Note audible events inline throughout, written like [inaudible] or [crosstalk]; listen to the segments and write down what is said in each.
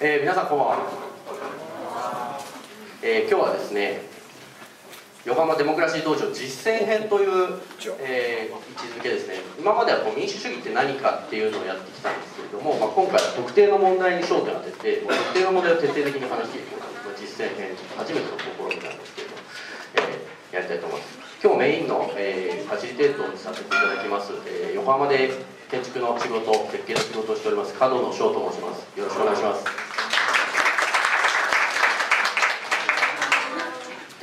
えー、皆さんこんばんは、えー、今日はですね横浜デモクラシー道場実践編という、えー、位置づけですね。今まではこう民主主義って何かっていうのをやってきたんですけれども、まあ、今回は特定の問題に焦点を当てて特定の問題を徹底的に話していこうという、実践編初めての試みなんですけれども、えー、やりたいと思います。今日メインの、えー、ファシリテートにさせていただきます、えー、横浜で建築の仕事設計の仕事をしております角野翔と申します。よろしくお願いします。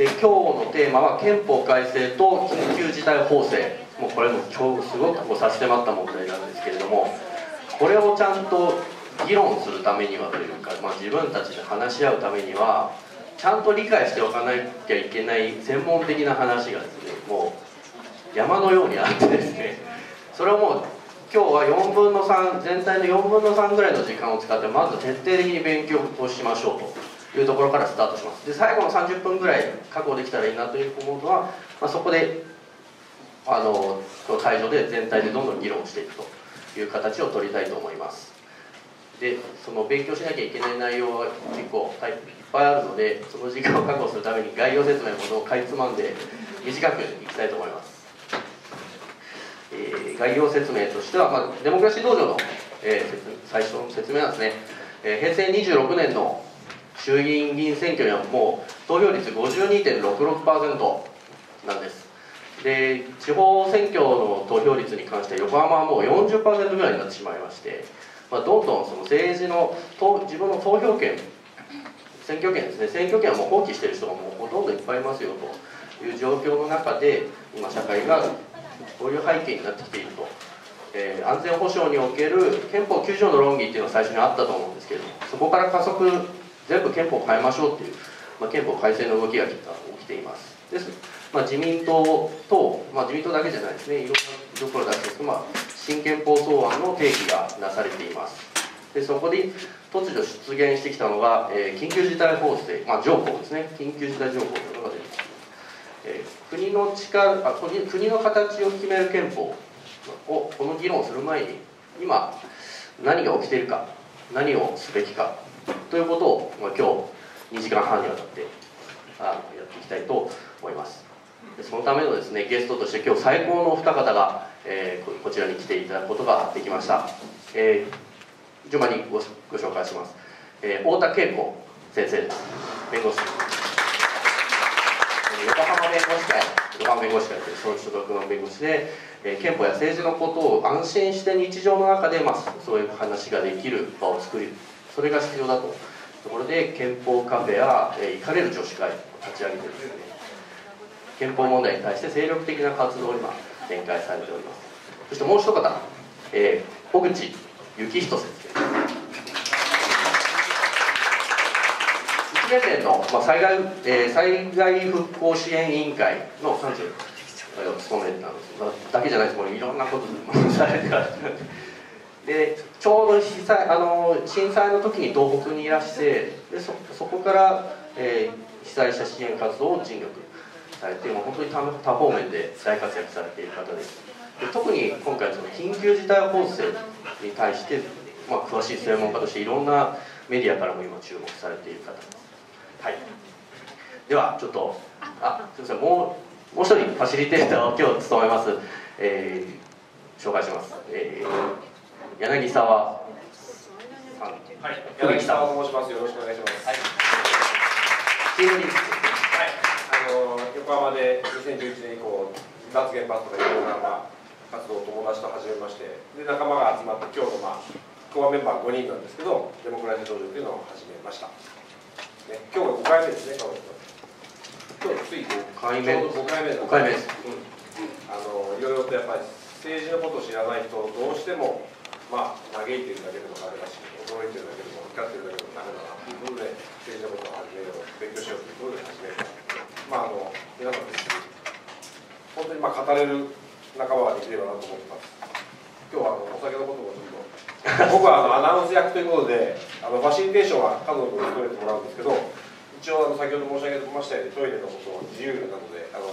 で今日のテーマは憲法改正と緊急事態法制もうこれも今日すごくこう差し迫った問題なんですけれどもこれをちゃんと議論するためにはというか、まあ、自分たちで話し合うためにはちゃんと理解しておかなきゃいけない専門的な話がですねもう山のようにあってですねそれをもう今日は4分の3全体の4分の3ぐらいの時間を使ってまず徹底的に勉強をしましょうと。いうところからスタートします。で最後の30分ぐらい確保できたらいいなという思うのは、まあ、そこであのこの会場で全体でどんどん議論していくという形を取りたいと思います。でその勉強しなきゃいけない内容は結構いっぱいあるのでその時間を確保するために概要説明ものをかいつまんで短くいきたいと思います、えー、概要説明としては、まあ、デモクラシー道場の、えー、最初の説明なんですね、えー、平成26年の衆議院議員選挙にはもう投票率52.66%なんです。で地方選挙の投票率に関して横浜はもう40%ぐらいになってしまいまして、まあ、どんどんその政治の自分の投票権選挙権ですね選挙権はもう放棄している人がもうほとんどいっぱいいますよという状況の中で今社会がこういう背景になってきていると、えー、安全保障における憲法9条の論議っていうのが最初にあったと思うんですけどそこから加速全部憲法変えましょうっていう、まあ、憲法改正の動きが起きています。です、まあ、自民党と、まあ、自民党だけじゃないですね。いろんなところだけですけど、まあ、新憲法草案の定義がなされています。でそこで突如出現してきたのが、えー、緊急事態法制、まあ、条項ですね。緊急事態条項というのが出てきます、えー、国の力あ国国の形を決める憲法をこの議論をする前に今何が起きているか何をすべきか。ということを、まあ、今日2時間半にわたってあのやっていきたいと思います。でそのためのですねゲストとして今日最高のお二方が、えー、こちらに来ていただくことができました、えー、順番にごご紹介します、えー、太田恵子先生です。弁護士。横浜弁護士会横浜弁護士会というその所属の弁護士で、えー、憲法や政治のことを安心して日常の中で、まあ、そういう話ができる場を作るそれが必要だと。ところで憲法カフェや、えー、行かれる女子会を立ち上げてですね憲法問題に対して精力的な活動を今展開されております。そしてもう一方、えー、小口幸人先生。1年連の、まあ、災害、えー、災害復興支援委員会の幹事を務めたんです、だけじゃないです。もういろんなことされてからでちょうど被災あの震災の時に東北にいらしてでそそこから、えー、被災者支援活動を尽力されてもう本当に多多方面で大活躍されている方です。で特に今回その緊急事態法制に対して、まあ、詳しい専門家としていろんなメディアからも今注目されている方です。はい。ではちょっとあすみませんもうもう一人ファシリテーターを今日務めます、えー、紹介します、えー柳沢さん。はい、柳沢と申します。よろしくお願いします。はい。チームリーはい。あの横浜で2011年以降脱原発とかいろんなまあ活動を友達と始めまして、で仲間が集まって今日のまあコアメンバー5人なんですけど、デモクラシー道場というのを始めました。ね、今日が5回目ですね、今日つい5回目。5回目5回目です。うん。あのいろいろとやっぱり政治のことを知らないとどうしてもまあ、嘆いているだけでもダメだし、驚いているだけでも、怒っているだけでもダメだなということで、政治のことを始めよう、勉強しようということで始めた。まあ、あの、皆さんです。本当にまあ語れる仲間ができればなと思ってます。今日はあのお酒のことをちょっと、僕はあのアナウンス役ということで、あのファシリテーションは家族に務めてもらうんですけど、一応あの先ほど申し上げましたようにトイレのことを自由なのであの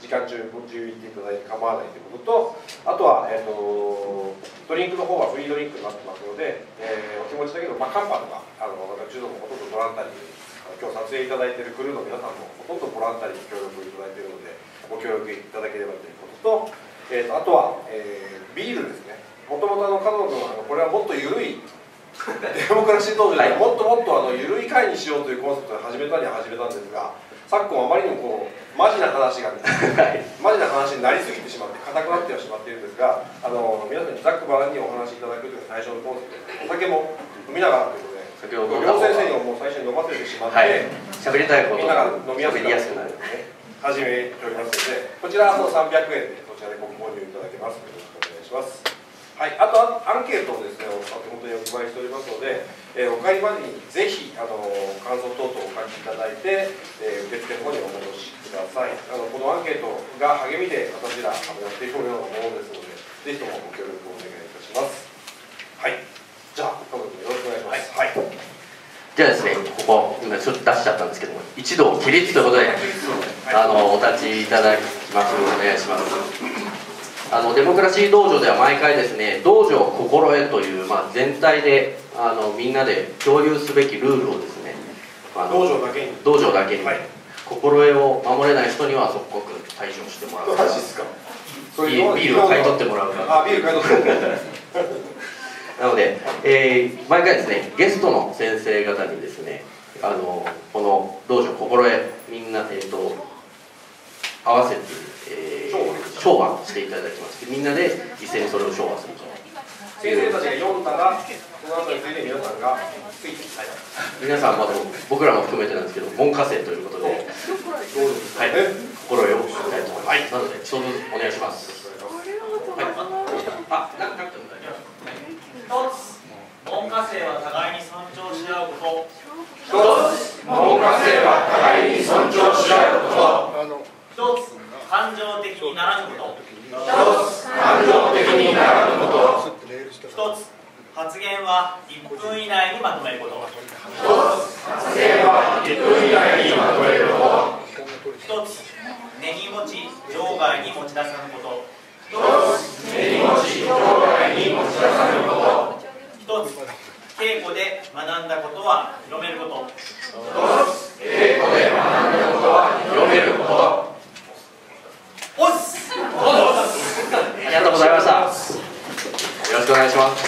時間中ご注意していただいて構わないということとあとは、えーと、ドリンクの方はフリードリンクになってますので、えー、お気持ちだけど、まあ、カンパとかあの私どもほとんどボランタリー今日撮影いただいているクルーの皆さんもほとんどボランタリーに協力いただいているのでご協力いただければということと,、えーと、あとは、えー、ビールですね。もともと加藤君はこれはもっと緩い [laughs] デモクラシー道場で、はい、もっともっとあの緩い会にしようというコンセプトで始めたには始めたんですが昨今あまりにもこうマジな話が、マジな話になりすぎてしまって硬くなってはしまっているんですがあの皆さんにざっくばらんにお話しいただくというのが最初のコンセプトでお酒も飲みながらということで先ほど両先生にももう最初に飲ませてしまって喋、はい、りたいことみんなが飲みやすくなる。ね。始めておりますのでこちらはもう300円でこちらでご購入いただけます。よろしくお願いしますはい、あとアンケートをですね、お手元にお配りしておりますので、えー、お帰りまでにぜひあの感想等々お書きいただいて、えー、受付の方にお戻しください。あのこのアンケートが励みで私らあのやっていくようなものですので、ぜひともご協力をお願いいたします。はい、じゃあ、田村君よろしくお願いします。はい。じゃあですね、ここ今ちょっと出しちゃったんですけども、一度起立ということで、あのお立ちいただきますお願いします。あのデモクラシー道場では毎回ですね道場心得という、まあ、全体であのみんなで共有すべきルールをですねあの道場だけに。道場だけに、はい、心得を守れない人には即刻退場してもらう。マジですか。ビールを買い取ってもらうから。あビール買い取ってなので、えー、毎回ですねゲストの先生方にですねあのこの道場心得みんな、えーと合わせて、えー、昭和していただきましてみんなで一斉にそれを昭和すると先生たちが読んだらその後について皆さんがついてきた皆さんまでも僕らも含めてなんですけど門下生ということで、はい、心得をしたいと思います、はい、なので一つお願いしますはいあななくても大丈夫一つ門下生は互いに尊重し合うこと一つ門下生は互いに尊重し合うこと。ならぬこと。一つ感情的にならぬこと。一つ発言は1分以内にまとめること。一つ発言は1分以内にまとめること。一つ根に持ち場外に持ち出さぬこと。一つ根に持ち場外に持ち出さぬこと。一つ稽古で学んだことは広めること。一つ稽古で学んだことは広めること。おっすありがとうございました。よろしくお願いします。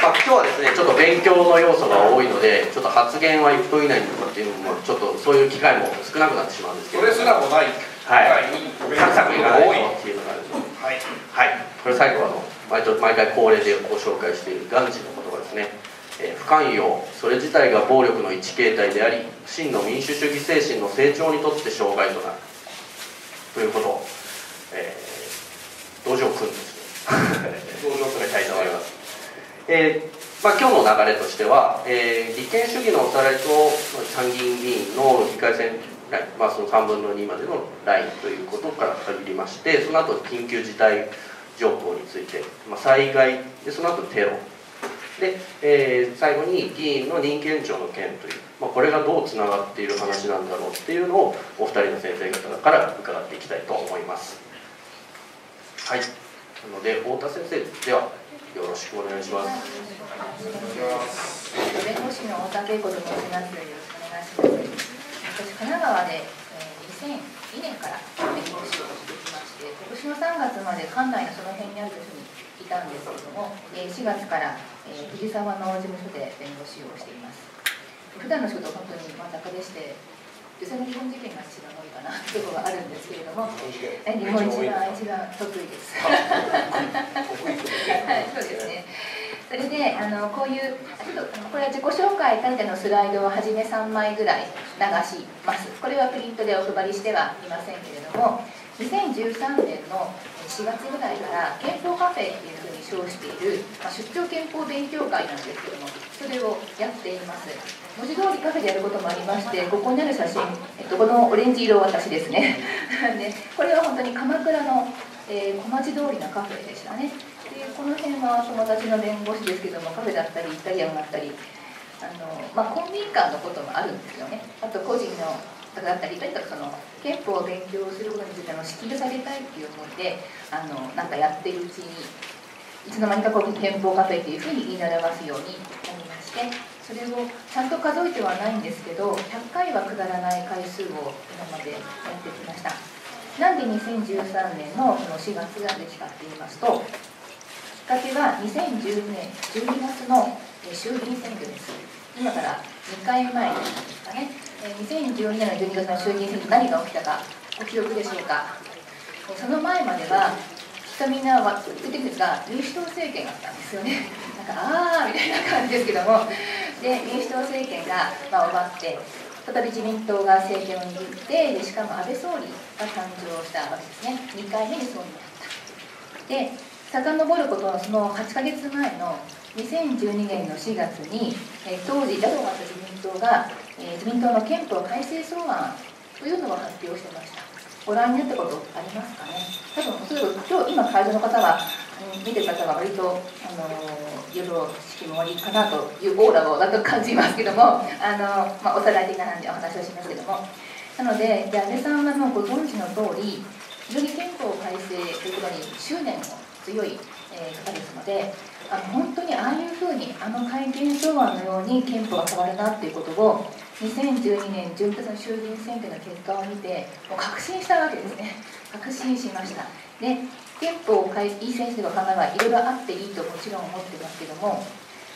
まあ、今日はですねちょっと勉強の要素が多いのでちょっと発言は1分以内にとかっていうのもちょっとそういう機会も少なくなってしまうんですけど。それすらもない。はい。サクサクいかないとっていうのがあるので。はい、はい、これ最後あの毎毎回恒例でご紹介しているガンジの言葉ですね。えー、不寛容。それ自体が暴力の一形態であり真の民主主義精神の成長にとって障害となる。ということ。を、えー、道場組んですね道場組めたいと思います、えーまあ、今日の流れとしては、えー、立憲主義のおさらいと参議院議員の議会選、まあ、その3分の2までのラインということから限りましてその後緊急事態条項について、まあ、災害でその後テロ。で、えー、最後に議員の任期延長の件という、まあ、これがどうつながっている話なんだろうっていうのをお二人の先生方から伺っていきたいと思います。はい。なので太田先生ではよろしくお願いします。弁護士の太田恵子と申しますよろしくお願いします。私神奈川で、えー、2002年から弁護士をしてきまして今年の3月まで管内のその辺にある場所にいたんですけれども、え4月から、え藤沢の事務所で弁護士をしています。普段の仕事は本当にまあ雑でして女性の離婚事件が一番多いかなというところがあるんですけれども日本一番一番得意です。はいそうですね。それであのこういうちょっとこれは自己紹介兼ねてのスライドをはじめ3枚ぐらい流します。これはプリントでお配りしてはいませんけれども2013年の4月ぐらいから憲法カフェっていうふうに称している、まあ、出張憲法勉強会なんですけどもそれをやっています。文字通りカフェでやることもありましてここにある写真、えっと、このオレンジ色は私ですね。で [laughs] これは本当に鎌倉の、えー、小町通りのカフェでしたね。でこの辺は友達の弁護士ですけどもカフェだったりイタリアンがあったりあの、まあ、公民館のこともあるんですよね。あと個人のだったりとにかくその憲法を勉強することについての敷居を下げたいっていう思いであのなんかやってるうちにいつの間にかこう憲法カフェっていうふうに言い習わすようになりましてそれをちゃんと数えてはないんですけど100回はくだらない回数を今までやってきました。なんで2013年のその4月ができかって言いますときっかけは2010年12月の衆議院選挙です。今から2回前ですかね。2012年の12月の衆議院選挙何が起きたかご記憶でしょうか。その前まではきっとみんなは言ってるんですが民主党政権があったんですよね。[laughs] なんかああみたいな感じですけども。で民主党政権が、まあ、終わって再び自民党が政権を握ってでしかも安倍総理が誕生したわけですね。2回目に総理になった。で遡ることのその8ヶ月前の2012年の4月に、え当時野党が自民党が、え自民党の憲法改正草案というのを発表してました。ご覧になったことありますかね？多分おそらく今日今会場の方はうん見てる方は割とあの夜式も終わりかなというオーラをだと感じますけどもあの、まあ、おさらい的な感じでお話をしますけども。なのでで安倍さんはもうご存知の通り非常に憲法改正ということに執念の強い、えー、方ですのであの本当にああいうふうにあの改憲草案のように憲法が変わるなっていうことを2012年11月の衆議院選挙の結果を見てもう確信したわけですね。確信しました。で憲法を改いい先生の考えはいろいろあっていいともちろん思ってますけども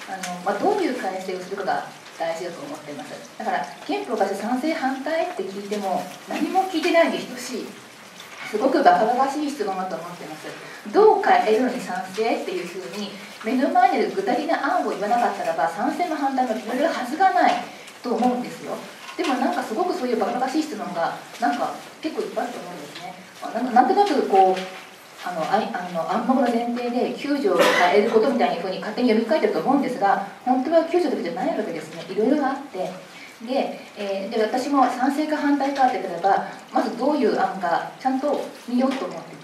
あの、まあ、どういう改正をするかが大事だと思ってます。だから憲法改正賛成反対って聞いても何も聞いてないに等しいすごくバカバカしい質問だと思ってます。どう変えるのに賛成っていうふうに目の前にある具体的な案を言わなかったらば賛成も反対も決めるはずがないと思うんですよ。でもなんかすごくそういうバカバカしい質問がなんか結構いっぱいあると思うんですね。なんかなんとなくこうあのああの暗黙の前提で救助を変えることみたいなふうに勝手に読み替えてると思うんですが本当は救助だけじゃないわけですね。いろいろあって。で,、えー、で私も賛成か反対かって言ったらばまずどういう案かちゃんと見ようと思って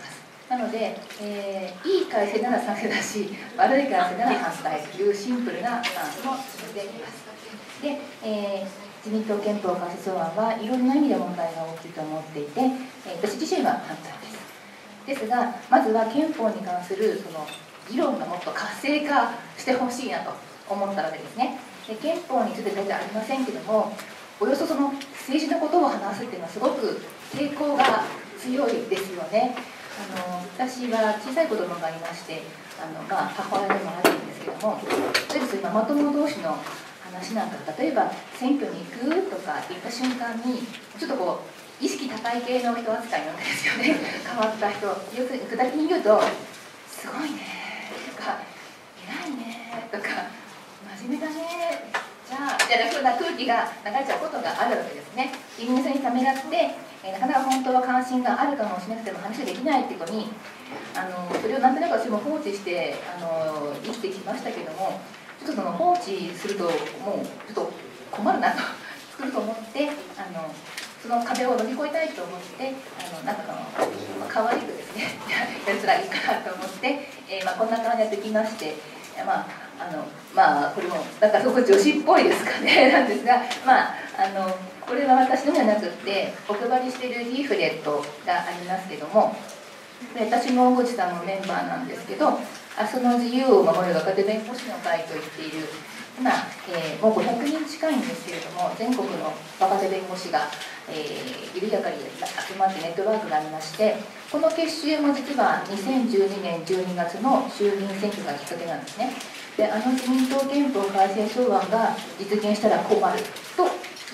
なので、えー、いい改正なら賛成だし [laughs] 悪い改正なら反対というシンプルなスタンスも進めています。で、えー自民党憲法改正草案はいろんな意味で問題が大きいと思っていて、え私自身は反対です。ですがまずは憲法に関するその議論がもっと活性化してほしいなと思ったわけですね。で憲法について全然ありませんけどもおよそその政治のことを話すっていうのはすごく抵抗が強いですよねあの私は小さい子供がいましてあの、まあ、母親でもあるんですけども例えばそういうママ友同士の話なんか例えば選挙に行くとか言った瞬間にちょっとこう意識高い系の人扱いなんですよね。[laughs] 変わった人。要するに具体的に言うと「すごいね」とか「偉いね」とか「真面目だね」じゃあみたいなふうな空気が流れちゃうことがあるわけですね。人間性にためらって、なかなか本当は関心があるかもしれなくても話ができないっていうことにあのそれをなんとなく私も放置してあの生きてきましたけどもちょっとその放置するともうちょっと困るなと [laughs] 作ると思ってあのその壁を乗り越えたいと思ってあのなんかの、まあ、可愛くですね [laughs] やつらいいかなと思って、えー、まあ、こんな感じでやってきましてまああのまあこれもなんかすごく女子っぽいですかねなんですがまああのこれは私のではなくてお配りしているリーフレットがありますけども私も大口さんもメンバーなんですけど明日の自由を守る若手弁護士の会と言っている今、えー、もう500人近いんですけれども全国の若手弁護士がえー、緩やかに集まってネットワークがありましてこの結集も実は2012年12月の衆議院選挙がきっかけなんですね。であの自民党憲法改正草案が実現したら困ると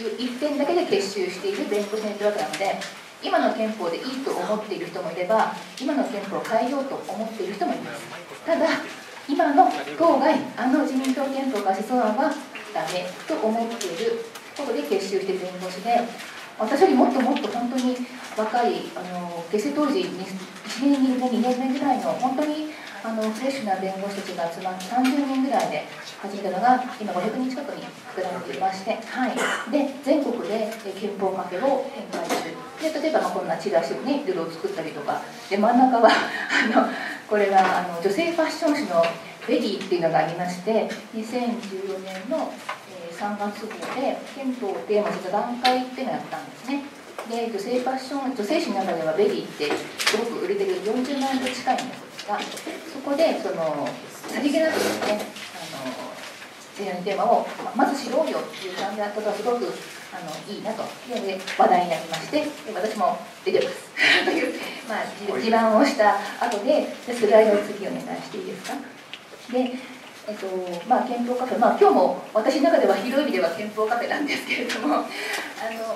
いう一点だけで結集している弁護士ネットワークなので今の憲法でいいと思っている人もいれば今の憲法を変えようと思っている人もいます。ただ今の当該あの自民党憲法改正草案はダメと思っていることで結集している弁護士で私よりもっともっと本当に若いあの結成当時1年2年2年目ぐらいの本当にあのフレッシュな弁護士たちが集まって30人ぐらいで始めたのが今500人近くに膨らんでいまして、はい、で全国で憲法カフェを展開するで例えばまあこんなチラシをねルールを作ったりとか。で真ん中は [laughs] あのこれはあの女性ファッション誌の「VERY」っていうのがありまして2014年の3月号で憲法をテーマした段階っていうのをやったんですね。で女性ファッション女性誌の中ではベリーってすごく売れてる。40万円と近いんです。がそこでそのさりげなくですねあのセーラのテーマをまず知ろうよっていう感じだったがすごくあのいいなと。で話題になりまして私も出てます。[laughs] という、まあ、自慢をした後ででスライドを次お願いしていいですか。でえっとまあ、憲法カフェ、まあ、今日も私の中では広い意味では憲法カフェなんですけれどもあの、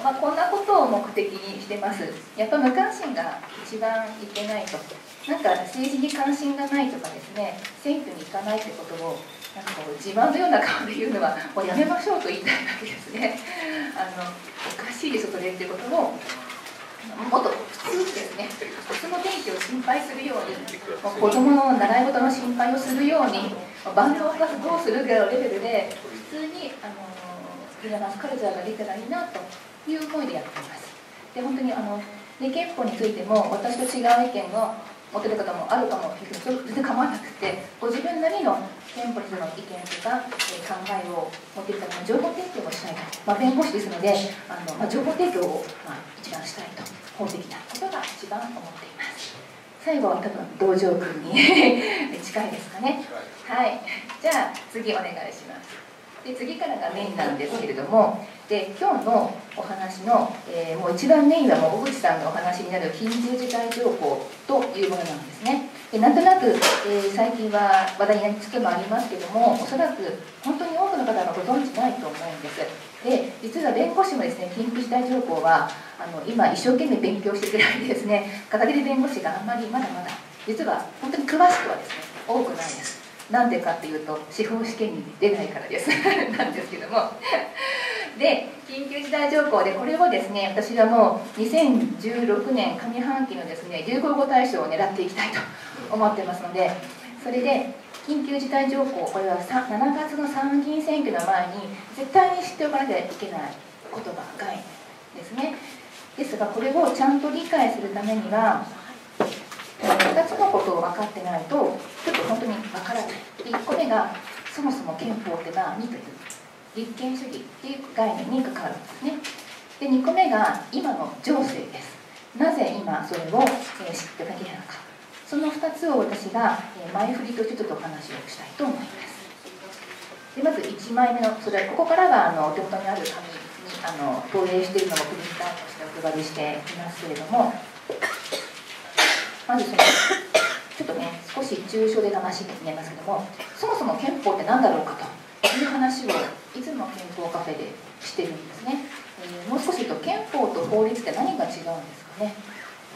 まあ、こんなことを目的にしてます。やっぱ無関心が一番いけないと。なんか政治に関心がないとかですね選挙に行かないってことをなんかこう自慢のような顔で言うのはもうやめましょうと言いたいわけですね。[laughs] あのおかしいでしょそれっていうことをもっと普通ですね。普通の天気を心配するように子どもの習い事の心配をするように万能化どうするかのレベルで普通にあのフリーランスカルチャーができたらいいなという思いでやっています。で本当にあので憲法についても私と違う意見を持ってる方もあるかもしれない全然構わなくてご自分なりの憲法にの意見とか、え考えを持っているための情報提供をしたいと、まあ、弁護士ですのであの、まあ、情報提供を、まあ、一番したいと法的なことが一番思っています。最後は多分道場君に [laughs] 近いですかね。はい。じゃあ次お願いしますで次からがメインなんですけれどもで今日のお話の、えー、もう一番メインはもう小口さんのお話になる緊急事態条項というものなんですね。でなんとなく、えー、最近は話題になりつつもありますけどもおそらく本当に多くの方がご存知ないと思うんです。で実は弁護士もですね緊急事態条項はあの今一生懸命勉強してくれないですね。片手で弁護士があんまりまだまだ実は本当に詳しくはですね多くないです。なんでかっていうと司法試験に出ないからです。[laughs] なんですけども。で緊急事態条項でこれをですね私はもう2016年上半期のですね流行語大賞を狙っていきたいと思ってますのでそれで緊急事態条項これは7月の参議院選挙の前に絶対に知っておかなきゃいけない言葉概念ですね。ですがこれをちゃんと理解するためには2つのことを分かってないとちょっと本当に分からない。1個目がそもそも憲法って何という？立憲主義っていう概念に関わるんですね。で2個目が今の情勢です。なぜ今それを、え知っておかなきゃいけないのか。その2つを私が、え前振りとしてちょっとお話をしたいと思います。でまず1枚目のそれここからがあのお手元にある紙にあの投影しているのをプリンターとしてお配りしていますけれどもまずそのちょっとね少し抽象的な話に見えますけどもそもそも憲法って何だろうかという話をいつも憲法カフェでしてるんですね、えー、もう少し言うと憲法と法律って何が違うんですかね。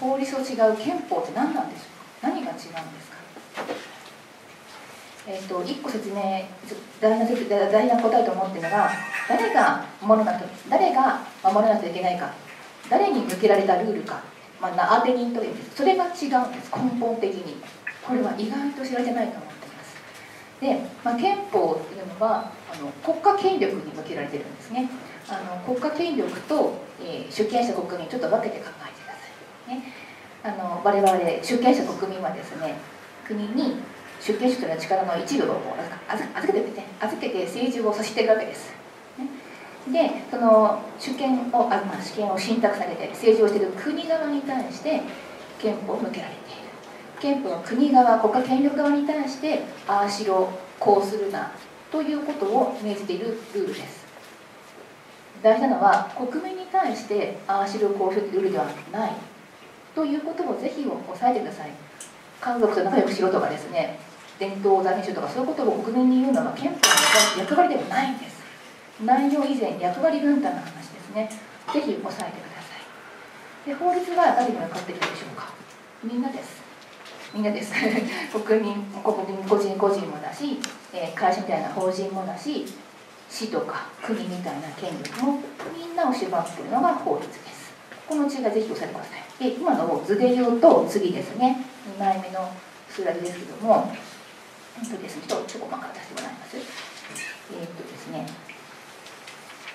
法律と違う憲法って何なんでしょう何が違うんですか？えーと、1個説明大事な大事な答えと思ってるのが誰が守らな誰が守らなきゃいけないか。誰に向けられたルールか。まあ、当て人というんです。それが違うんです。根本的に。これは意外と知られてないと思っています。で、まあ、憲法っていうのはあの国家権力に向けられてるんですね。あの国家権力と、えー、主権者国民ちょっと分けて考えてください、ね、あの我々主権者国民はですね国に主権者というのは力の一部を預けてて、預けて政治をさせてるわけです。でその主権をあ、まあ、主権を信託されて政治をしている国側に対して憲法を向けられている。憲法は国側国家権力側に対してああしろこうするなということを命じているルールです。大事なのは国民に対してああしろこうするというルールではないということをぜひ押さえてください。家族と仲良くしろとかですね伝統財政とかそういうことを国民に言うのは憲法の役割ではないんです。内容以前役割分担の話ですね。ぜひ押さえてください。で法律は誰に分かっているでしょうか。みんなです。みんなです。[laughs] 国民国民個人個人もだし、え会社みたいな法人もだし市とか国みたいな権力もみんなを縛っているのが法律です。この違いぜひ押さえてください。で今の図で言うと次ですね。2枚目の数字ですけどもえっとですねちょっとちょっと細かく出してもらいます。えっとですね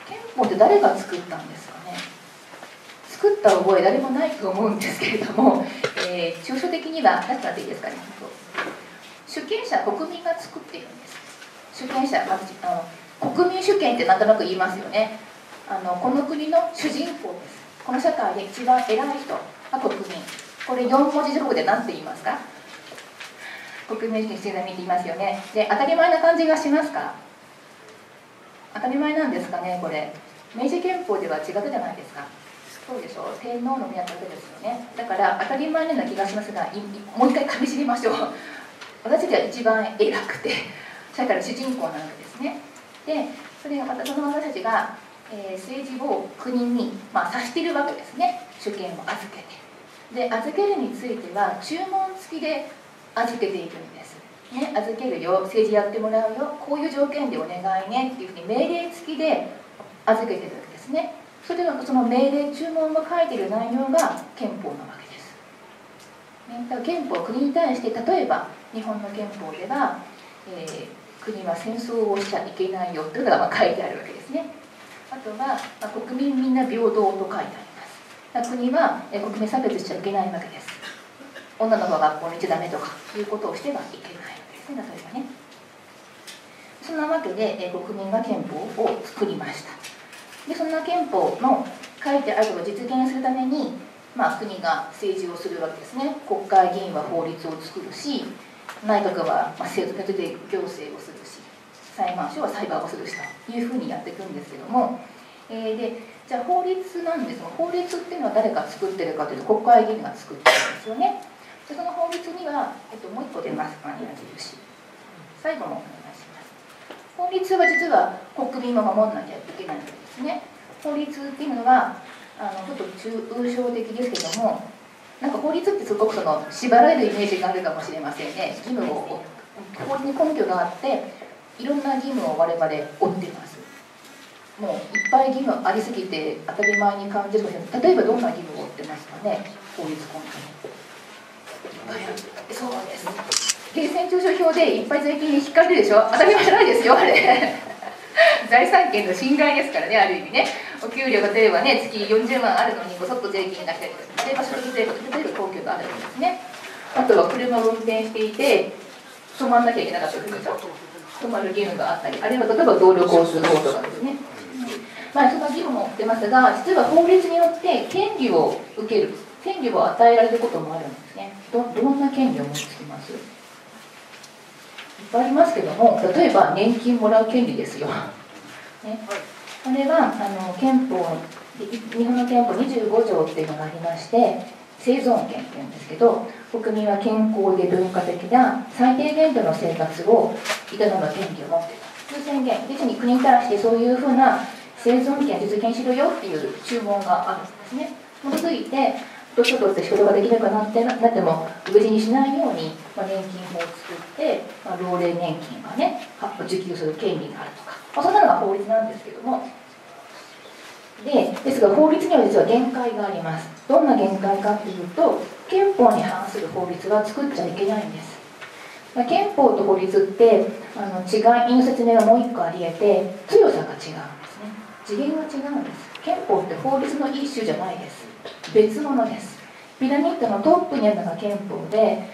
憲法って誰が作ったんですかね？作った覚え誰もないと思うんですけれども、えー、抽象的には何てっていいですかね？主権者国民が作っているんです。主権者あの国民主権ってなんとなく言いますよね。あのこの国の主人公です。この社会で一番偉い人。が国民。これ4文字熟語で何て言いますか？国民主義必要なって言いますよね。で当たり前な感じがしますか？当たり前なんですかねこれ。明治憲法では違ったじゃないですか。そうでしょ天皇の宮だけですよね。だから当たり前のような気がしますがもう一回かみしりましょう。[laughs] 私たちは一番偉くて社会の主人公なわけですね。でそれがまたその私たちが、えー、政治を国に、まあ、さしているわけですね。主権を預けて。で預けるについては注文付きで預けていくんです、ね、預けるよ政治やってもらうよこういう条件でお願いねっていうふうに命令付きで預けてるわけですね。それではその命令注文が書いてる内容が憲法なわけです、ね、だから憲法国に対して例えば日本の憲法では、えー、国は戦争をしちゃいけないよというのが書いてあるわけですね。あとは、まあ、国民みんな平等と書いてあります。国は、えー、国民差別しちゃいけないわけです。女の子が学校に行っちゃダメとかいうことをしてはいけない。ですね例えばね。そんなわけで、え、国民が憲法を作りました。でそんな憲法の書いてあることを実現するために、まあ、国が政治をするわけですね。国会議員は法律を作るし内閣は、まあ、制度で行政をするし裁判所は裁判をするしというふうにやっていくんですけども、えー、でじゃあ法律なんですが法律っていうのは誰が作ってるかというと国会議員が作ってるんですよね。でその法律には、えっと、もう一個出ます。かね最後もお願いします。法律は実は国民を守らなきゃいけないわけですね。法律っていうのはあのちょっと抽象的ですけどもなんか法律ってすごくその縛られるイメージがあるかもしれませんね。義務を法律に根拠があっていろんな義務を我々負ってます。もういっぱい義務ありすぎて当たり前に感じるかもしれない例えばどんな義務を負ってますかね？法律根拠。にそうです。源泉徴収票でいっぱい税金引っかれるでしょ？当たり前じゃないですよあれ。[laughs] 財産権の侵害ですからねある意味ね。お給料が例えばね月40万あるのにごそっと税金が来たりとか例えば所得税例えば公共があるんですね。あとは車を運転していて止まんなきゃいけなかったりするでしょ？止まる義務があったりあるいは例えば道路交通法とかですね。まあその義務も出ますが実は法律によって権利を受ける権利を与えられることもあるんですね。どどんな権利を持ちます？ぱいありますけども例えば年金もらう権利ですよ、ね、これはあの憲法日本の憲法25条っていうのがありまして生存権っていうんですけど国民は健康で文化的な最低限度の生活を営む権利を持っているという宣言別に国に対してそういうふうな生存権実現しろよっていう注文があるんですね。基づいて年を取って仕事ができなくなってなっても無事にしないように、まあ、年金法を作って、まあ、老齢年金がね受給する権利があるとか、まあ、そんなのが法律なんですけども。でですが法律には実は限界があります。どんな限界かっていうと憲法に反する法律は作っちゃいけないんです、まあ、憲法と法律ってあの違いの説明がもう一個ありえて強さが違うんですね。次元が違うんです。憲法って法律の一種じゃないです。別物です。ピラミッドのトップにあるのが憲法で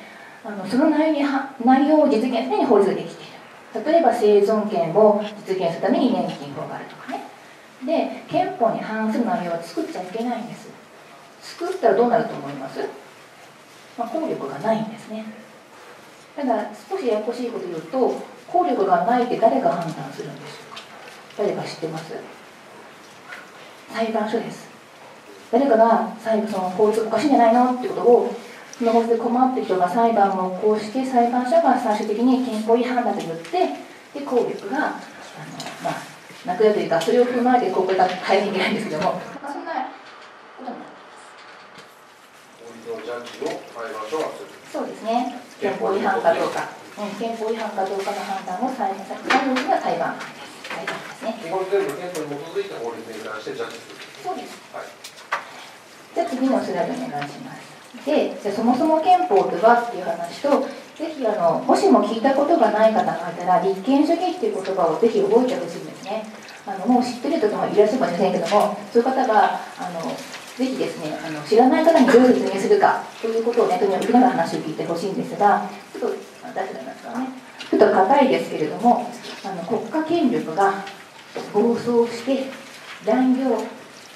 あのその内容に内容を実現するために法律ができている。例えば生存権を実現するために年金法があるとかね。で憲法に反する内容は作っちゃいけないんです。作ったらどうなると思います、まあ、効力がないんですね。ただ少しややこしいこと言うと効力がないって誰が判断するんでしょうか？誰か知ってます？裁判所です。誰かが裁その法律おかしいんじゃないのってことをその法律で困ってる人が裁判を起こして裁判所が最終的に憲法違反だと言ってで効力があの、まあ、なくなるというかそれを踏まえてここが変えなきゃいけないんですけども、まあ、そんなこと法律のジャッジを裁判所がするそうですね。憲法違反かどうか、うん、憲法違反かどうかの判断を裁判最後には裁判です裁判ですね。これ全部憲法に基づいて法律に関してジャッジする。そうです、はいゃあ次のスライドお願いします。でじゃそもそも憲法とはっていう話とぜひあのもしも聞いたことがない方がいたら立憲主義っていう言葉をぜひ覚えてほしいんですね。あのもう知ってる方もいらっしゃるかもしれませんけどもそういう方があのぜひですねあの知らない方にどう説明するかということをねとにかくな話を聞いてほしいんですがちょっと出してみますかね。ちょっと硬いですけれどもあの国家権力が暴走して乱用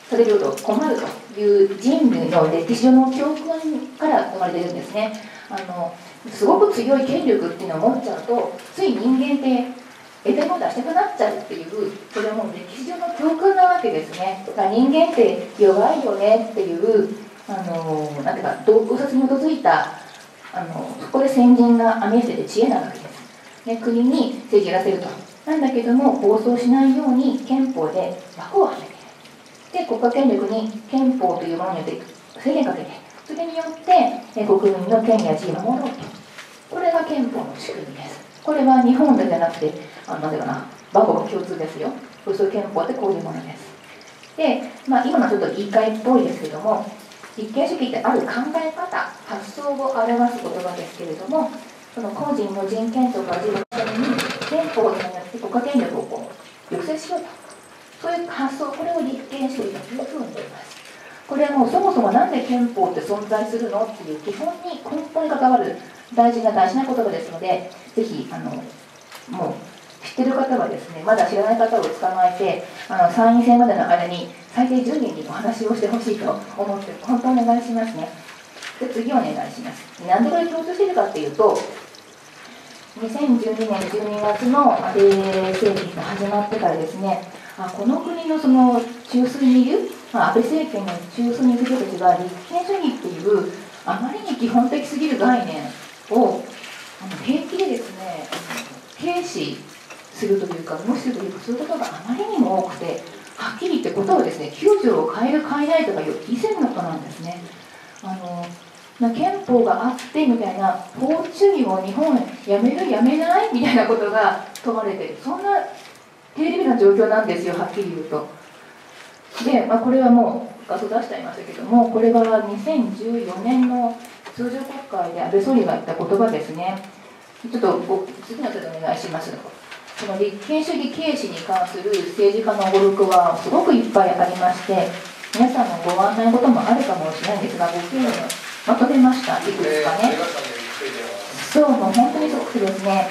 されると困るという人類の歴史上の教訓から生まれてるんですね。あのすごく強い権力っていうのを持っちゃうとつい人間って得たいことはしたくなっちゃうっていうそれはもう歴史上の教訓なわけですね。だから人間って弱いよねっていうあのなんていうか洞察に基づいたあのそこで先人が編み出せて知恵なわけです、ね、国に政治やらせると。なんだけども暴走しないように憲法で枠をはめてで国家権力に憲法というものによって制限かけてそれによって国民の権利や自由を守ろうとこれが憲法の仕組みです。これは日本だけじゃなくてあのなんだかな番号共通ですよ。そういう憲法ってこういうものです。で、まあ、今のちょっと言い換えっぽいですけども立憲主義ってある考え方発想を表す言葉ですけれどもその個人の人権とか自由のために憲法によって国家権力をこう抑制しようと。そういう発想これを立憲主義というふうに言います。これはもうそもそも何で憲法って存在するのっていう基本に根本に関わる大事な大事な言葉ですのでぜひあのもう知ってる方はですねまだ知らない方を捕まえてあの参院選までの間に最低10人にお話をしてほしいと思って本当にお願いしますね。で次お願いします。なんでこれ共通してるかっていうと2012年12月の米政権が始まってからですねあこの国のその中枢にいる、まあ、安倍政権の中枢にいる人たちが立憲主義っていうあまりに基本的すぎる概念をあの平気でですね軽視するというか無視するというかそういうことがあまりにも多くてはっきり言ってことをですね9条を変える変えないとかいう以前のことなんですね。あの憲法があってみたいな法主義を日本やめるやめないみたいなことが問われてるそんな低レベルな状況なんですよはっきり言うと。で、まあ、これはもう画像出しちゃいましたけどもこれは2014年の通常国会で安倍総理が言った言葉ですね。ちょっと次の手でお願いします。その立憲主義軽視に関する政治家の語録はすごくいっぱいありまして皆さんのご案内のこともあるかもしれないんですがご興味をまとめました。いくつかね。そうもう本当にそうですね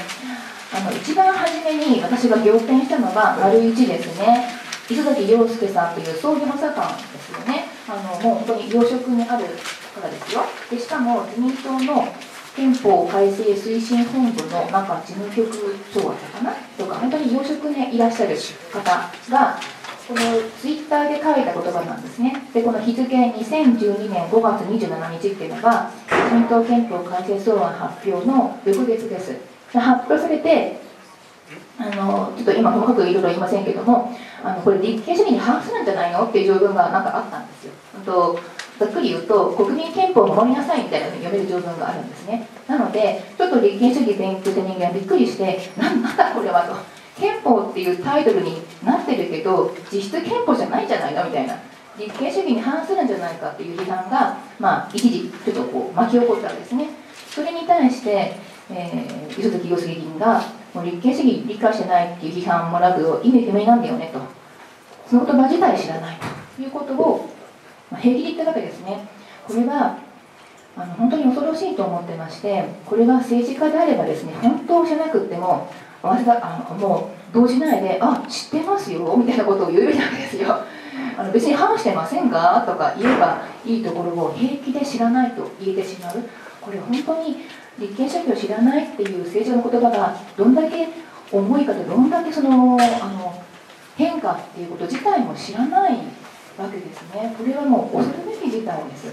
あの一番初めに私が仰天したのが丸一ですね。磯崎陽介さんという総理補佐官ですよね。あのもう本当に要職にある方ですよ。でしかも自民党の憲法改正推進本部のなんか事務局長だったかな？とか本当に要職にいらっしゃる方がこのツイッターで書いた言葉なんですね。でこの日付2012年5月27日っていうのが自民党憲法改正草案発表の翌月です発表されてあのちょっと今細かくいろいろ言いませんけどもあのこれ立憲主義に反するんじゃないのっていう条文がなんかあったんですよ。とざっくり言うと国民憲法を守りなさいみたいなふうに読める条文があるんですね。なのでちょっと立憲主義勉強した人間はびっくりしてなんだこれはと。憲法っていうタイトルになってるけど実質憲法じゃないんじゃないのみたいな。立憲主義に反するんじゃないかっていう批判が、まあ、一時ちょっとこう巻き起こったんですね。それに対して、えー、磯崎陽介議員がもう立憲主義理解してないっていう批判もらうと意味不明なんだよねと。その言葉自体知らないということを、まあ、平気で言ったわけですね。これはあの本当に恐ろしいと思ってましてこれが政治家であればですね本当じゃなくっても私があのもう動じないで「あ知ってますよ」みたいなことを言うべきなんですよ。あの別に話してませんかとか言えばいいところを平気で知らないと言えてしまう。これ本当に立憲主義を知らないっていう政治の言葉がどんだけ重いかとどんだけそのあの変化っていうこと自体も知らないわけですね。これはもう恐るべき事態です。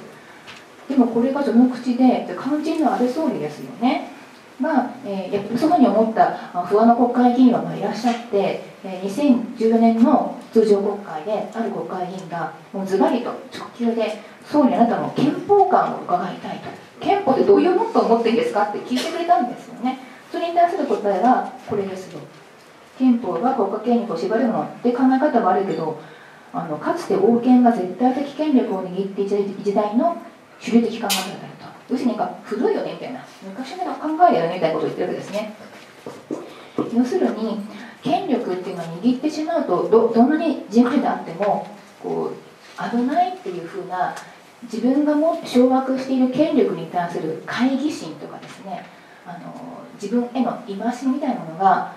でもこれが序の口で肝心の安倍総理ですよね。まあ、えー、やっぱりそういうふうに思った不安の国会議員はまあいらっしゃって、えー、2014年の通常国会である国会議員がもうズバリと直球で総理あなたの憲法観を伺いたいと。憲法ってどういうものと思ってるんですかって聞いてくれたんですよね。それに対する答えはこれですよ。憲法は国家権力を縛るもの。って考え方もあるけどあのかつて王権が絶対的権力を握っていた時代の主流的考え方だと要するにか古いよねみたいな。昔の考えだよねみたいなことを言ってるわけですね。要するに権力っていうのを握ってしまうとどどんなに人格であってもこう危ないっていうふうな自分がも掌握している権力に対する懐疑心とかですねあの自分への戒めみたいなものが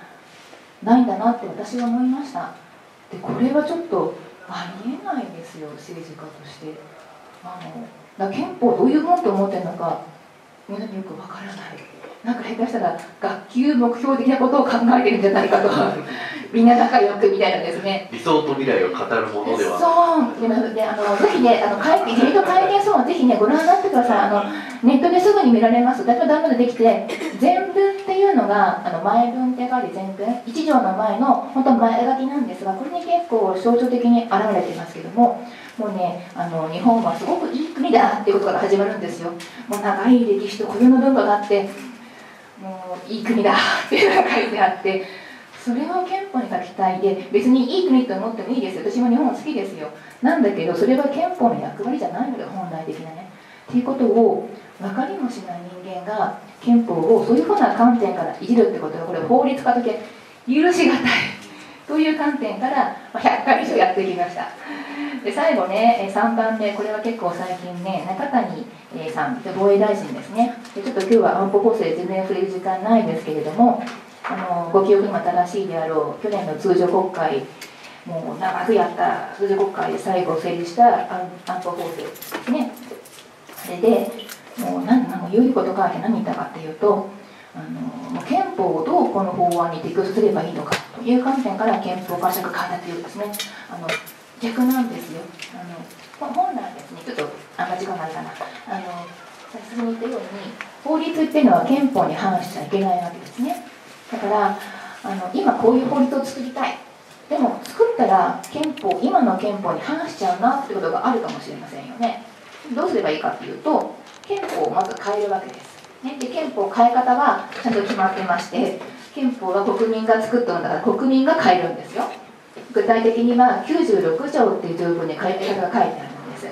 ないんだなって私は思いました。でこれはちょっとありえないですよ政治家として。あのだ憲法どういうもんと思ってるのかみんなによくわからない。なんか下手したら学級目標的なことを考えてるんじゃないかと [laughs] みんな仲良くみたいなですね。理想と未来を語るものでは。そう。でであのぜひねあの会自民党会見そうぜひねご覧になってください。あのネットですぐに見られます。だいぶダウンロードできて全文っていうのがあの前文って書いて全文。一条の前の本当前書きなんですがこれに結構象徴的に現れていますけどももうねあの日本はすごくいい国だっていうことから始まるんですよ。もう長い歴史と固有の文化があってもういい国だっていうのが書いてあってそれを憲法に書きたいで別にいい国と思ってもいいです私も日本好きですよ。なんだけどそれは憲法の役割じゃないので本来的なね。っていうことを分かりもしない人間が憲法をそういうふうな観点からいじるってことはこれ法律家として許しがたい。という観点から100回以上やってきました。で最後ね3番目これは結構最近ね中谷さん防衛大臣ですね。でちょっと今日は安保法制全然触れる時間ないんですけれどもあのご記憶にも正しいであろう去年の通常国会もう長くやった通常国会で最後成立した安保法制ですね。それでもう何も言うこと書いて何言ったかっていうとあの憲法をどうこの法案に適用すればいいのかという観点から憲法解釈変えたというですね。あの逆なんですよ。あの本来ですねちょっとあんま時間ないかな。あの先ほど言ったように法律っていうのは憲法に反しちゃいけないわけですね。だからあの今こういう法律を作りたい。でも作ったら憲法今の憲法に反しちゃうなってことがあるかもしれませんよね。どうすればいいかっていうと憲法をまず変えるわけです、ね、で憲法変え方はちゃんと決まってまして憲法は国民が作ったんだから国民が変えるんですよ。具体的には96条っていう条文に変え方が書いてあるんです。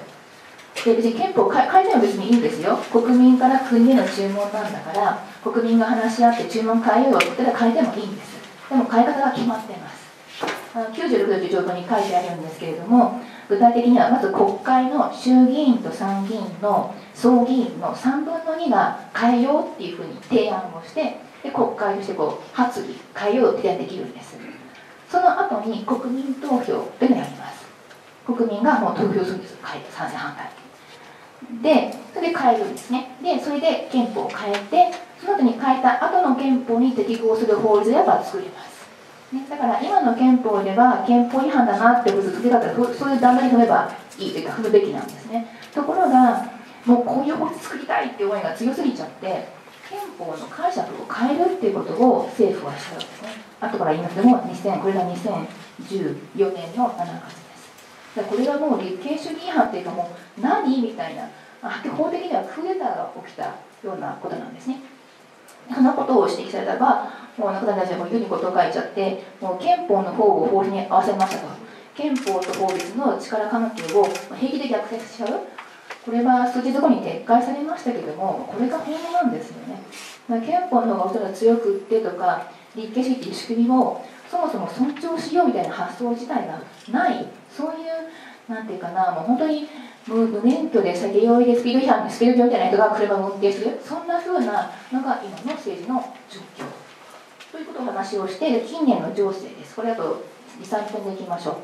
で別に憲法変えても別にいいんですよ。国民から国への注文なんだから国民が話し合って注文変えようって言ったら変えてもいいんです。でも変え方が決まってます。96条という条文に書いてあるんですけれども具体的にはまず国会の衆議院と参議院の総議員の3分の2が変えようっていうふうに提案をしてで国会としてこう発議変えようって提案できるんです。その後に国民投票というのをやります。国民がもう投票するんです賛成反対。でそれで変えるんですね。でそれで憲法を変えてその後に変えた後の憲法に適合する法律でやっぱ作ります。ね、だから今の憲法では憲法違反だなってことつけ方そういう段階に踏めばいいというか踏むべきなんですね。ところがもうこういう法律作りたいっていう思いが強すぎちゃって憲法の解釈を変えるっていうことを政府はしたわけですね。後から言いますけども2000これが2014年の7月です。だこれがもう立憲主義違反っていうかもう何みたいな法的にはクーデターが起きたようなことなんですね。そんなことを指摘されたらもう中谷大臣もユニコと書いちゃってもう憲法の方を法律に合わせましたと。憲法と法律の力関係を平気で逆説しちゃう。これは数日後に撤回されましたけどもこれが本当なんですよね。憲法の方がおそらく強くってとか立憲主義っていう仕組みをそもそも尊重しようみたいな発想自体がない。そういうなんていうかなもう本当に無免許で酒酔いでスピード違反スピード違反じゃない人が車を運転する。そんなふうなのが今の政治の状況ということを話をして近年の情勢です。これあと23分でいきましょう。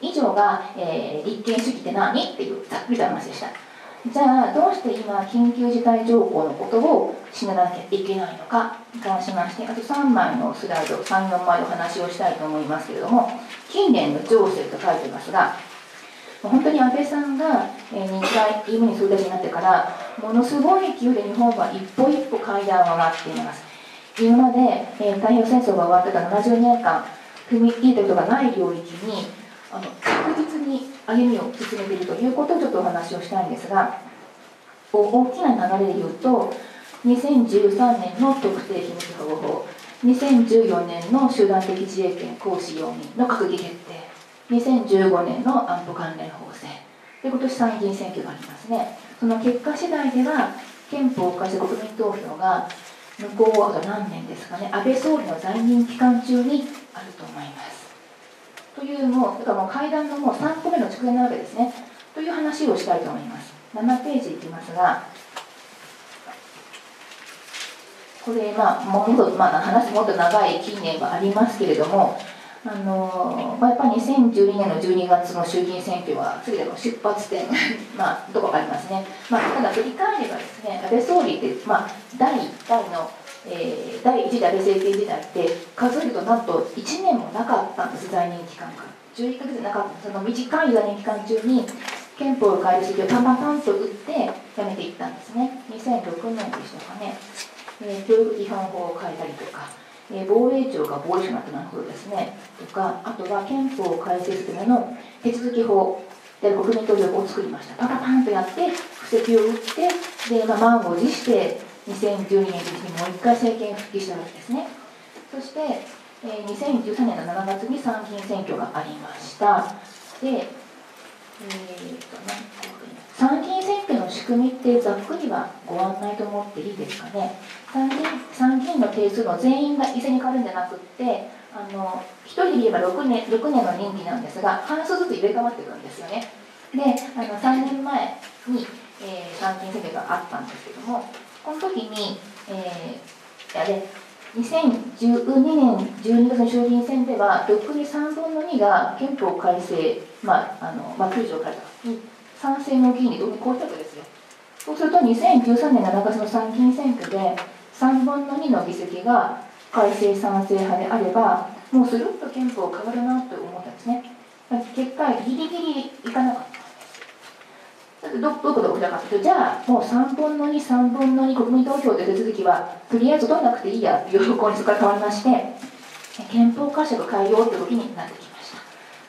以上が、えー、立憲主義って何？っていうざっくりと話でした。じゃあどうして今緊急事態条項のことを死ななきゃいけないのかに関しまして。あと3枚のスライド34枚お話をしたいと思いますけれども近年の情勢と書いてますが本当に安倍さんが2回イムに総理大臣になってからものすごい勢いで日本は一歩一歩階段を上がっています。今まで、えー、太平洋戦争が終わってから70年間踏み入れたことがない領域にあの確実に歩みを進めているということをちょっとお話をしたいんですが大きな流れで言うと2013年の特定秘密保護法2014年の集団的自衛権行使容認の閣議決定。2015年の安保関連法制。で今年参議院選挙がありますね。その結果次第では憲法を犯した国民投票が向こうあと何年ですかね。安倍総理の在任期間中にあると思います。というもだからもう会談のもう3個目の直前なわけですね。という話をしたいと思います。7ページいきますがこれまあもっと、まあ、話もっと長い近年はありますけれどもあのまあ、やっぱり2012年の12月の衆議院選挙は次での出発点、[laughs] まあ、どこかありますね、まあ、ただ振り返ればですね安倍総理って、まあ、第1回の、えー、第1次安倍政権時代って数えるとなんと1年もなかったんです在任期間が。11か月なかったその短い在任期間中に憲法を変える式をパンパンパンと打ってやめていったんですね。2006年でしたかね、えー、教育基本法を変えたりとか。防衛庁が防衛省になったなるほどですね。とかあとは憲法を改正するための手続き法。で国民投票を作りました。パパパンとやって布石を打ってで、まあ、満を持して2012年にもう一回政権復帰したわけですね。そして、えー、2013年の7月に参議院選挙がありました。でえー、っとね参議院選挙の仕組みってざっくりはご案内と思っていいですかね。参議院参議院の定数の全員が一斉に変わるんじゃなくってあの1人で言えば6年 ,6 年の任期なんですが半数ずつ入れ替わっていくんですよね。であの3年前に、えー、参議院選挙があったんですけどもこの時に、えー、あれ2012年12月の衆議院選では6に3分の2が憲法改正、まああのまあ、9条からに賛成の議員に同にこうったわけですよそうすると2013年7月の参議院選挙で3分の2の議席が改正賛成派であればもうスルッと憲法変わるなと思ったんですね。結果ギリギリいかなかったどどこで起きたかというとじゃあもう3分の23分の2国民投票で手続きはとりあえず取らなくていいやという方向にそこから変わりまして憲法解釈変えようという動きになってきました。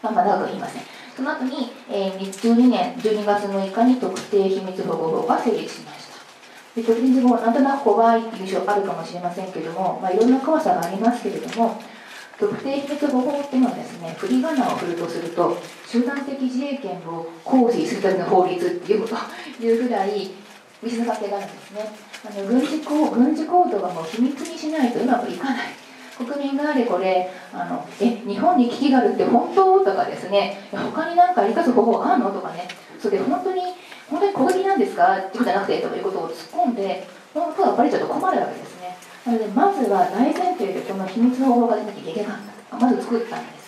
まあまあ長く言いません。その後に、えー、12年12月6日に特定秘密保護法が成立しました。で特定秘密保護なんとなく怖いっていう印象あるかもしれませんけれども、まあ、いろんな怖さがありますけれども特定秘密保護法っていうのはですね振り仮名を振るとすると集団的自衛権を行使するための法律っていうこというぐらい水の関係があるんですね。あの軍事行軍事行動はもう秘密にしないとうまくいかない。国民があれこれあのえ日本に危機があるって本当？とかですね。他に何か生かす方法あるの？とかね。それで本当に本当に攻撃なんですか？ってことじゃなくてということを突っ込んで本当はバレちゃうと困るわけですね。なのでまずは大前提でこの秘密の方法が出なきゃいけなかったまず作ったんです。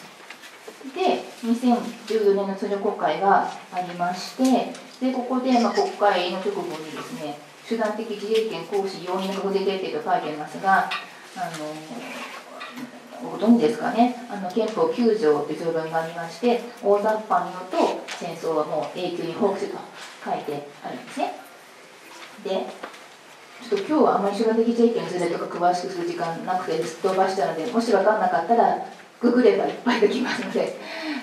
で2014年の通常国会がありましてでここで、まあ、国会の直後にですね手段的自衛権行使容認の確定決定と書いてありますがあのご存知ですかね？あの憲法9条という条文がありまして大雑把に言うと戦争はもう永久に放棄すると書いてあるんですね。でちょっと今日はあまり集団的自衛権についてとか詳しくする時間なくてすっ飛ばしたのでもし分かんなかったらググればいっぱいできますので。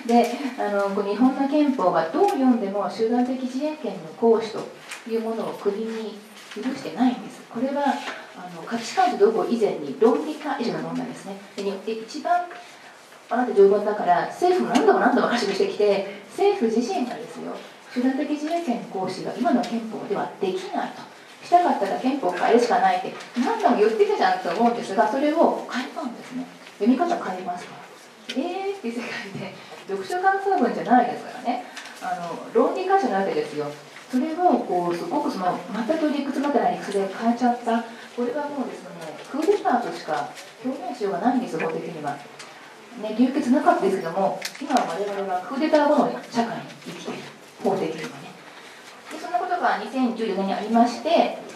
であの日本の憲法はどう読んでも集団的自衛権の行使というものを国に許してないんです。これはあの価値観とどこ以前に論理化以上の問題ですね。で一番あなた条文だから政府も何度も何度も発信してきて政府自身がですよ集団的自衛権行使が今の憲法ではできないと。したかったら憲法を変えるしかないって。何度も言ってたじゃんと思うんですがそれを変えたんですね。読み方変えますか？らえーって世界で読書感想文じゃないですからね。あの論理化者なわけですよ。それをこうすごくその全く理屈までない理屈で変えちゃった。これはもうですねクーデターとしか表現しようがないんです法的には。ね、流血なかったですけども今は我々はクーデター後の社会に生きている法的にはね。でそんなことが2014年にありまして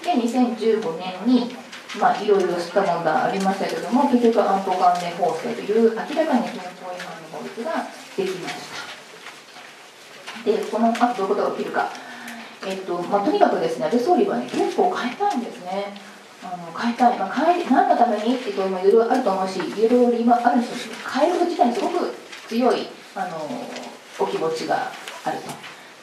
で2015年にまあいろいろ吸った問題ありましたけども結局安保関連法制という明らかに憲法違反の法律ができました。でこのあとどういうことが起きるか。えっとまあ、とにかくですね安倍総理は、ね、憲法を変えたいんですね。あの変えたい、まあ、変え何のためにっていうもいろいろあると思うしいろいろ理由もあるんですけど変えること自体にすごく強いあのお気持ちがあると。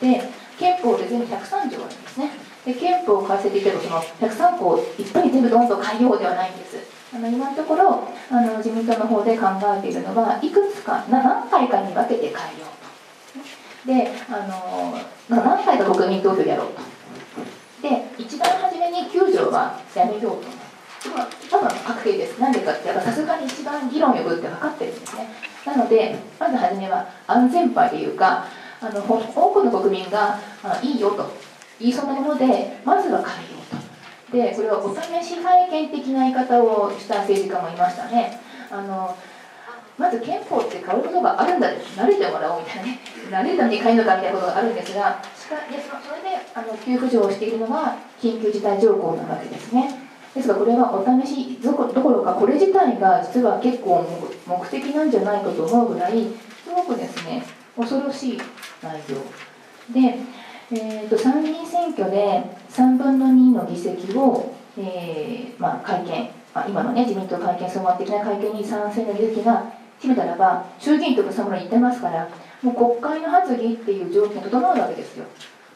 で憲法で全部103条あるんですね。で憲法を変えせていけばその103項をいっぱい全部どんどん変えようではないんです。あの今のところあの自民党の方で考えているのはいくつか何回かに分けて変えようと。であの何回か国民投票やろうと。で一番初めに9条はやめようと多分確定です。なんでかってさすがに一番議論を呼ぶって分かってるんですね。なのでまず初めは安全牌というかあの多くの国民があいいよと言いそうなものでまずは変えようと。でこれはお試し拝見的な言い方をした政治家もいましたね。あのまず憲法って変わることがあるんだで慣れてもらおうみたいなね慣れるために変えるのかみたいなことがあるんですがしかでそそれであの急浮上しているのが緊急事態条項なわけですね。ですがこれはお試しどこどころかこれ自体が実は結構目的なんじゃないかと思うぐらいすごくですね恐ろしい内容。で、えー、と参議院選挙で3分の2の議席を、えーまあ、会見、まあ、今のね自民党会見総合的な会見に賛成の議席が決めたらば衆議院とかその言ってますからもう国会の発議っていう条件整うわけですよ。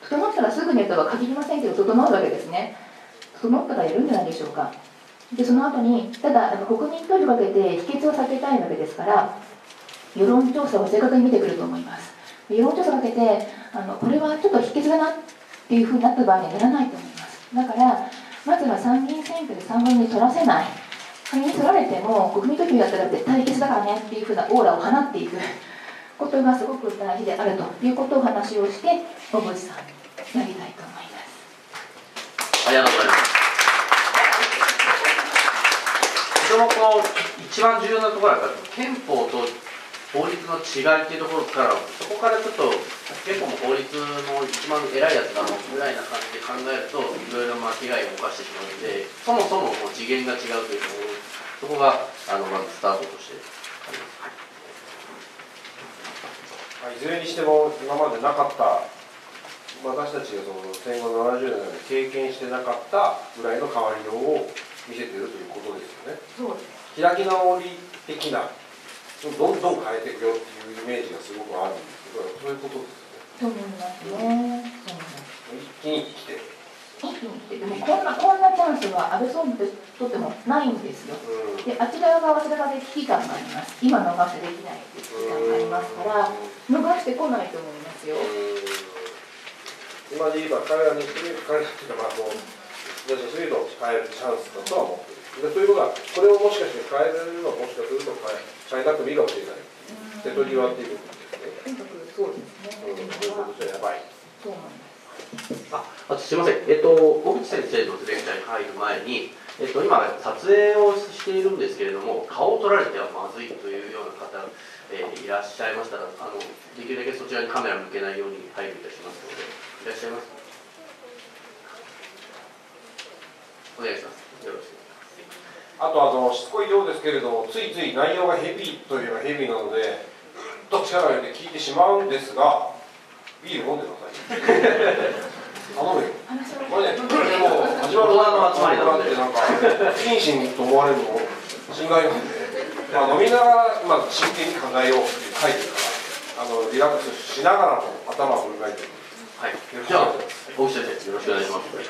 整ったらすぐにとは限りませんけど整うわけですね。整ったらやるんじゃないでしょうか。でその後にただあの国民投票かけて否決を避けたいわけですから世論調査を正確に見てくると思います。世論調査をかけてあのこれはちょっと否決だなっていうふうになった場合にはならないと思います。だからまずは参議院選挙で3分に取らせない。参議院取られても国民投票やったら絶対否決だからね。っていうふうなオーラを放っていくことがすごく大事であるということを話をして小渕さんやりたいと思います。ありがとうございます。とてもこの一番重要なところはやっぱり憲法と法律の違いっていうところからそこからちょっと憲法も法律の一番偉いやつだろうぐらいな感じで考えるといろいろ間違いを犯してしまうのでそもそももう次元が違うというところそこがあのまずスタートとしてあります。まあいずれにしても今までなかった私たちがその戦後70年で経験してなかったぐらいの変わりようを見せているということですよね。そうです開き直り的などんどん変えていくよっていうイメージがすごくあるんですけどそういうことですよね。と思いますね一気に来て、一気に来てでもこんなこんなチャンスは安倍総理ととってもないんですよ。うん。であちら側はあちら側で危機感があります。今逃してできないっていう危機感がありますから逃してこないと思いますよ。今で言えば彼らにする彼らっていうかまあもう私たちすると変えるチャンスだとは思ってる。でということはこれをもしかして変えるのはもしかすると変え変えなくてもいいかもしれない手取りはっていうことですねそうですねうん。そういうことじゃやばいそうなんですああとすみません、えっと、小口先生のレクチャーに入る前に、えっと、今、撮影をしているんですけれども、顔を撮られてはまずいというような方、えーいらっしゃいましたらあの、できるだけそちらにカメラ向けないように配慮いたしますので、いらっしゃいますお願いします。よろしく。あとあのしつこいようですけれどもついつい内容がヘビーといえばヘビーなのでぐっと力を入れて聞いてしまうんですがビール飲んでください [laughs] 頼むよこれね、でも始まる前の集まりなんで、なんか、不謹慎と思われるのも心外なんで、まあ、飲みながら、まあ、真剣に考えようって書いてるから、あのリラックスしながらも頭を振り返ってる。はい、じゃあ、大木先生、よろしくお願いします。